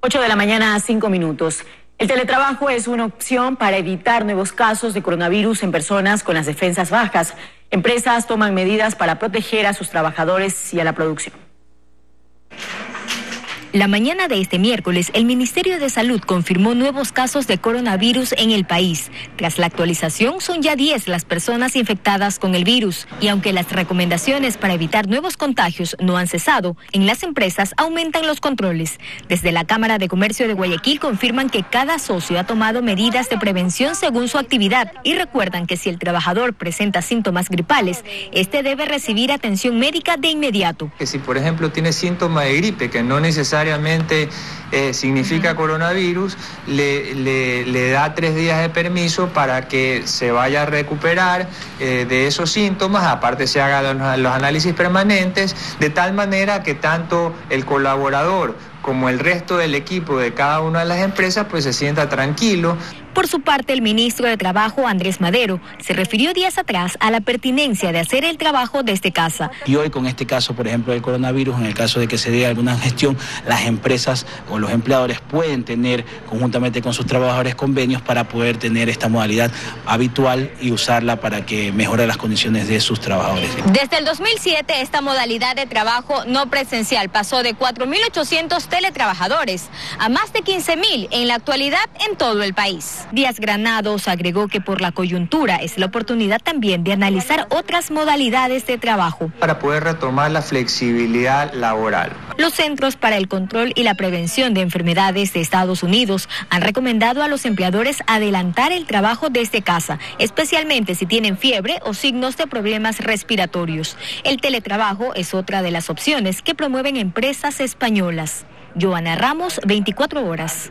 8 de la mañana a 5 minutos. El teletrabajo es una opción para evitar nuevos casos de coronavirus en personas con las defensas bajas. Empresas toman medidas para proteger a sus trabajadores y a la producción. La mañana de este miércoles, el Ministerio de Salud confirmó nuevos casos de coronavirus en el país. Tras la actualización, son ya 10 las personas infectadas con el virus. Y aunque las recomendaciones para evitar nuevos contagios no han cesado, en las empresas aumentan los controles. Desde la Cámara de Comercio de Guayaquil confirman que cada socio ha tomado medidas de prevención según su actividad y recuerdan que si el trabajador presenta síntomas gripales, este debe recibir atención médica de inmediato. Que si, por ejemplo, tiene síntomas de gripe que no necesariamente eh, significa coronavirus, le, da tres días de permiso para que se vaya a recuperar eh, de esos síntomas, aparte se hagan los análisis permanentes, de tal manera que tanto el colaborador como el resto del equipo de cada una de las empresas pues se sienta tranquilo. Por su parte, el ministro de Trabajo, Andrés Madero, se refirió días atrás a la pertinencia de hacer el trabajo desde casa. Y hoy con este caso, por ejemplo, del coronavirus, en el caso de que se dé alguna gestión, las empresas o los empleadores pueden tener conjuntamente con sus trabajadores convenios para poder tener esta modalidad habitual y usarla para que mejore las condiciones de sus trabajadores. Desde el 2007, esta modalidad de trabajo no presencial pasó de 4.800 teletrabajadores a más de 15.000 en la actualidad en todo el país. Díaz Granados agregó que por la coyuntura es la oportunidad también de analizar otras modalidades de trabajo. Para poder retomar la flexibilidad laboral. Los Centros para el Control y la Prevención de Enfermedades de Estados Unidos han recomendado a los empleadores adelantar el trabajo desde casa, especialmente si tienen fiebre o signos de problemas respiratorios. El teletrabajo es otra de las opciones que promueven empresas españolas. Joana Ramos, 24 horas.